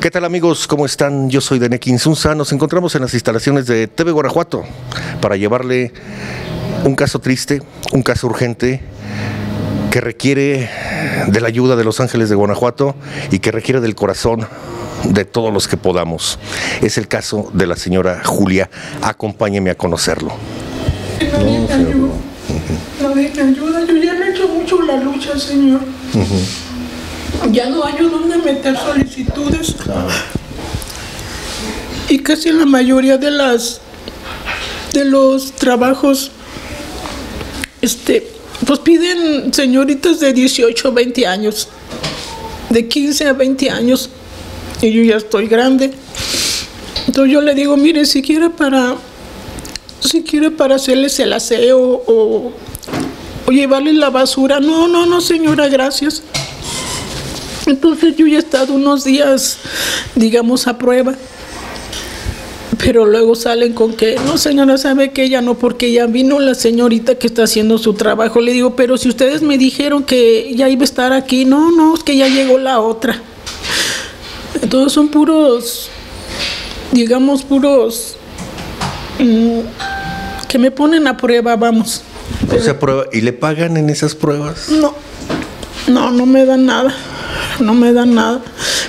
¿Qué tal amigos? ¿Cómo están? Yo soy Dene Quinsunza. Nos encontramos en las instalaciones de TV Guanajuato para llevarle un caso triste, un caso urgente que requiere de la ayuda de los ángeles de Guanajuato y que requiere del corazón de todos los que podamos. Es el caso de la señora Julia. Acompáñeme a conocerlo. Nadie me ayuda. Nadie me ayuda. Yo ya he hecho mucho la lucha, Señor. Ya no hay donde meter solicitudes. Y casi la mayoría de las de los trabajos este pues piden señoritas de 18 20 años. De 15 a 20 años. Y yo ya estoy grande. Entonces yo le digo, mire, si quiere para si quiere para hacerles el aseo o, o llevarles la basura. No, no, no, señora, gracias. Entonces yo ya he estado unos días, digamos, a prueba. Pero luego salen con que, no señora, sabe que ella no, porque ya vino la señorita que está haciendo su trabajo. Le digo, pero si ustedes me dijeron que ya iba a estar aquí, no, no, es que ya llegó la otra. Entonces son puros, digamos, puros mm, que me ponen a prueba, vamos. O sea, prueba, ¿y le pagan en esas pruebas? No, no, no me dan nada no me dan nada.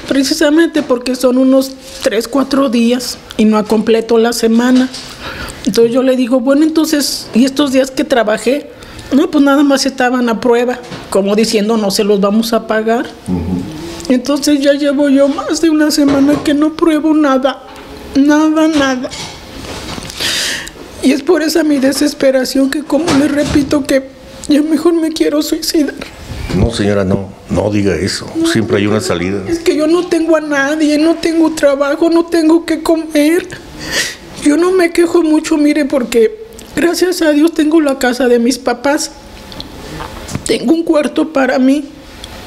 Precisamente porque son unos 3, 4 días y no ha completo la semana. Entonces yo le digo, bueno, entonces, ¿y estos días que trabajé? No, pues nada más estaban a prueba, como diciendo, no se los vamos a pagar. Entonces ya llevo yo más de una semana que no pruebo nada, nada, nada. Y es por esa mi desesperación que como le repito que ya mejor me quiero suicidar. No, señora, no, no diga eso. Siempre hay una salida. Es que yo no tengo a nadie, no tengo trabajo, no tengo que comer. Yo no me quejo mucho, mire, porque gracias a Dios tengo la casa de mis papás. Tengo un cuarto para mí,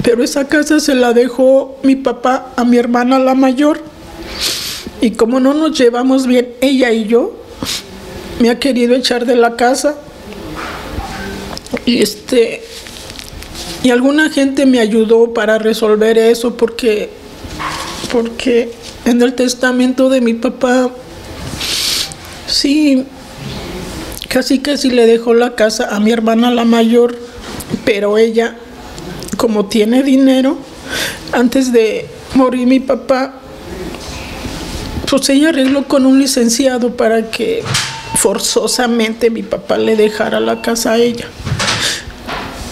pero esa casa se la dejó mi papá a mi hermana la mayor. Y como no nos llevamos bien ella y yo, me ha querido echar de la casa. Y este, y alguna gente me ayudó para resolver eso porque, porque en el testamento de mi papá, sí, casi casi le dejó la casa a mi hermana la mayor, pero ella, como tiene dinero, antes de morir mi papá, pues ella arregló con un licenciado para que forzosamente mi papá le dejara la casa a ella.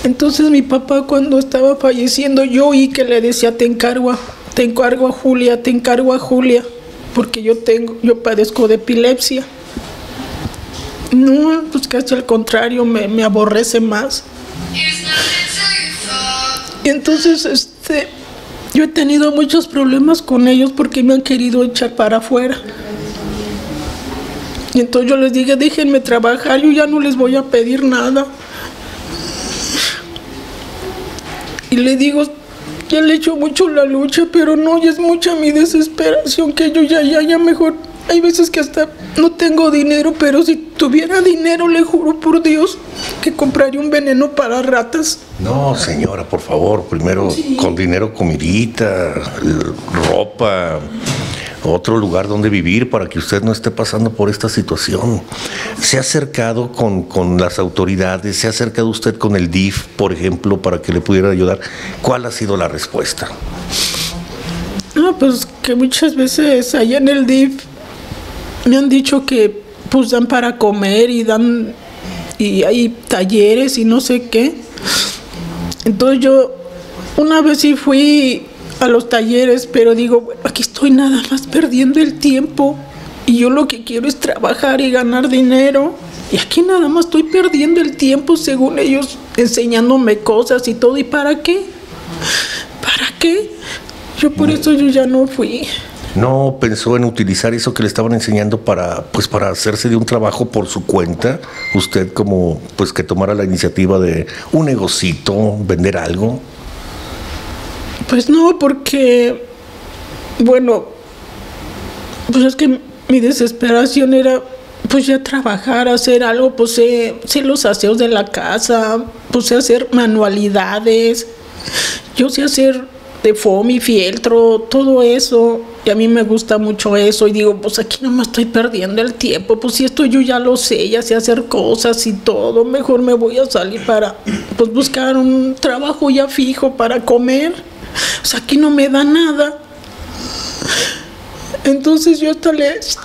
Entonces mi papá cuando estaba falleciendo yo oí que le decía te encargo, te encargo a Julia, te encargo a Julia, porque yo tengo, yo padezco de epilepsia. No, pues casi al contrario, me, me aborrece más. Entonces, este, yo he tenido muchos problemas con ellos porque me han querido echar para afuera. Y entonces yo les dije, déjenme trabajar, yo ya no les voy a pedir nada. Y le digo, ya le echo mucho la lucha, pero no, ya es mucha mi desesperación que yo ya, ya, ya mejor. Hay veces que hasta no tengo dinero, pero si tuviera dinero, le juro por Dios que compraría un veneno para ratas. No, señora, por favor, primero con dinero, comidita, ropa, otro lugar donde vivir para que usted no esté pasando por esta situación. ¿Se ha acercado con, con, las autoridades? ¿Se ha acercado usted con el DIF, por ejemplo, para que le pudiera ayudar? ¿Cuál ha sido la respuesta? No, pues que muchas veces allá en el DIF me han dicho que pues dan para comer y dan y hay talleres y no sé qué. Entonces yo una vez sí fui a los talleres, pero digo, aquí estoy nada más perdiendo el tiempo y yo lo que quiero es trabajar y ganar dinero. Y aquí nada más estoy perdiendo el tiempo según ellos enseñándome cosas y todo. ¿Y para qué? ¿Para qué? Yo por eso yo ya no fui. ¿No pensó en utilizar eso que le estaban enseñando para, pues, para hacerse de un trabajo por su cuenta? Usted como, pues, que tomara la iniciativa de un negocito, vender algo. Pues no, porque, bueno, pues es que mi desesperación era, pues ya trabajar, hacer algo, pues sé, sé los aseos de la casa, pues sé hacer manualidades, yo sé hacer de foamy, fieltro, todo eso. y a mí me gusta mucho eso y digo, pues aquí no me estoy perdiendo el tiempo, pues si esto yo ya lo sé, ya sé hacer cosas y todo, mejor me voy a salir para pues buscar un trabajo ya fijo para comer. O sea, aquí no me da nada. Entonces yo hasta les,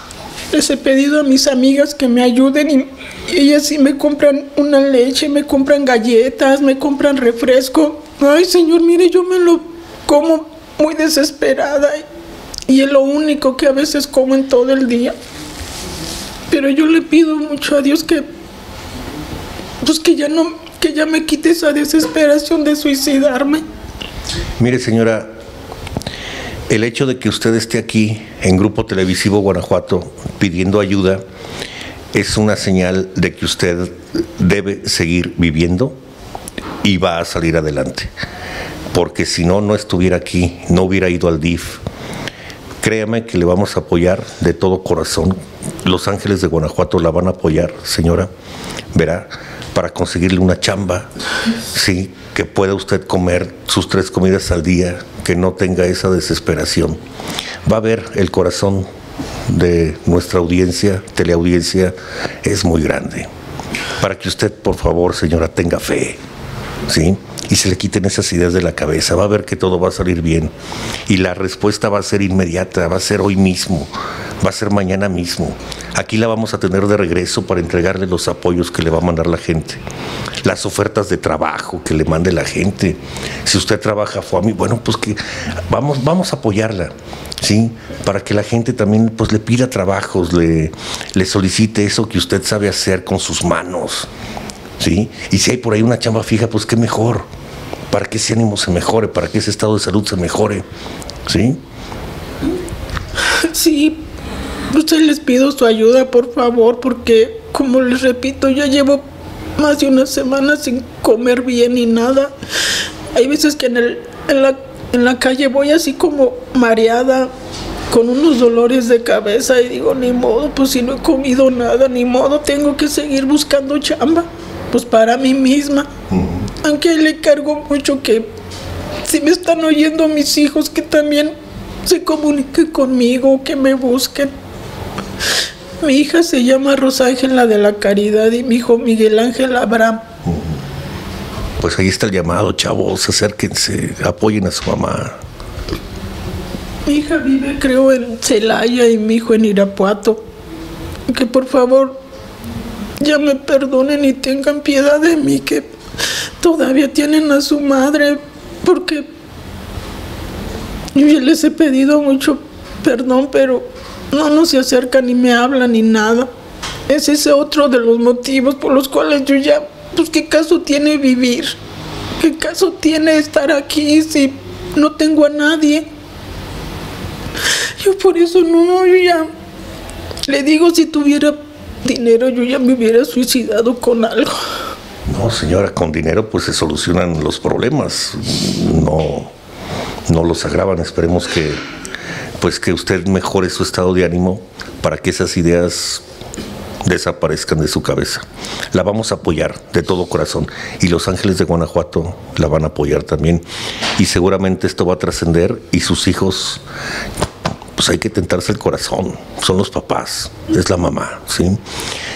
les he pedido a mis amigas que me ayuden y, y ellas sí me compran una leche, me compran galletas, me compran refresco. Ay, señor, mire, yo me lo como muy desesperada y es lo único que a veces como en todo el día. Pero yo le pido mucho a Dios que pues que ya no que ya me quite esa desesperación de suicidarme. Mire, señora, el hecho de que usted esté aquí en Grupo Televisivo Guanajuato pidiendo ayuda es una señal de que usted debe seguir viviendo y va a salir adelante. Porque si no, no estuviera aquí, no hubiera ido al DIF. Créame que le vamos a apoyar de todo corazón. Los Ángeles de Guanajuato la van a apoyar, señora. Verá, para conseguirle una chamba, sí, que pueda usted comer sus tres comidas al día, que no tenga esa desesperación. Va a ver el corazón de nuestra audiencia, teleaudiencia, es muy grande. Para que usted, por favor, señora, tenga fe, ¿sí? Y se le quiten esas ideas de la cabeza, va a ver que todo va a salir bien. Y la respuesta va a ser inmediata, va a ser hoy mismo, va a ser mañana mismo. Aquí la vamos a tener de regreso para entregarle los apoyos que le va a mandar la gente, las ofertas de trabajo que le mande la gente. Si usted trabaja FOAMI, bueno, pues que vamos, vamos a apoyarla, ¿sí? Para que la gente también pues le pida trabajos, le, solicite eso que usted sabe hacer con sus manos, ¿sí? Y si hay por ahí una chamba fija, pues qué mejor, para que ese ánimo se mejore, para que ese estado de salud se mejore, ¿sí? Sí, Usted les pido su ayuda, por favor, porque, como les repito, ya llevo más de una semana sin comer bien ni nada. Hay veces que en, el, en, la, en la calle voy así como mareada, con unos dolores de cabeza y digo, ni modo, pues si no he comido nada, ni modo, tengo que seguir buscando chamba, pues para mí misma. Aunque le cargo mucho que si me están oyendo mis hijos, que también se comuniquen conmigo, que me busquen. Mi hija se llama Rosángela de la Caridad y mi hijo Miguel Ángel Abraham. Pues ahí está el llamado, chavos, acérquense, apoyen a su mamá. Mi hija vive, creo, en Celaya y mi hijo en Irapuato. Que por favor ya me perdonen y tengan piedad de mí, que todavía tienen a su madre, porque yo ya les he pedido mucho perdón, pero no, no se acerca ni me habla ni nada. Es ese otro de los motivos por los cuales yo ya, pues qué caso tiene vivir, qué caso tiene estar aquí si no tengo a nadie. Yo por eso no, yo ya, le digo si tuviera dinero yo ya me hubiera suicidado con algo. No, señora, con dinero pues se solucionan los problemas, no, no los agravan. Esperemos que pues que usted mejore su estado de ánimo para que esas ideas desaparezcan de su cabeza. La vamos a apoyar de todo corazón y los ángeles de Guanajuato la van a apoyar también y seguramente esto va a trascender y sus hijos pues hay que tentarse el corazón, son los papás, es la mamá, ¿sí?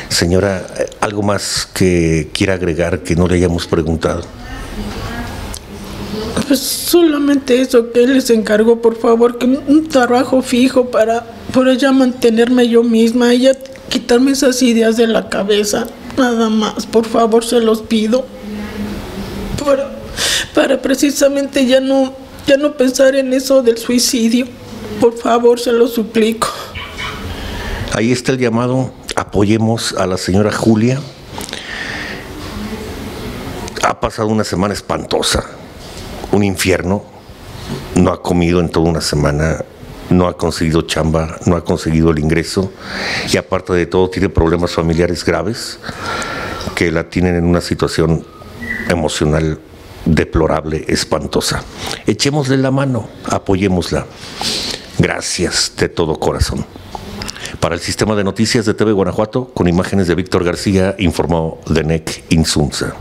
Señora, ¿algo más que quiera agregar que no le hayamos preguntado? Pues solamente eso que les encargo, por favor, que un trabajo fijo para por ella mantenerme yo misma, ella quitarme esas ideas de la cabeza, nada más, por favor, se los pido. Para, para precisamente ya no ya no pensar en eso del suicidio. Por favor, se lo suplico. Ahí está el llamado, apoyemos a la señora Julia. Ha pasado una semana espantosa un infierno, no ha comido en toda una semana, no ha conseguido chamba, no ha conseguido el ingreso y aparte de todo tiene problemas familiares graves que la tienen en una situación emocional deplorable, espantosa. Echémosle la mano, apoyémosla. Gracias de todo corazón. Para el sistema de noticias de TV Guanajuato, con imágenes de Víctor García, informó Denec Insunza.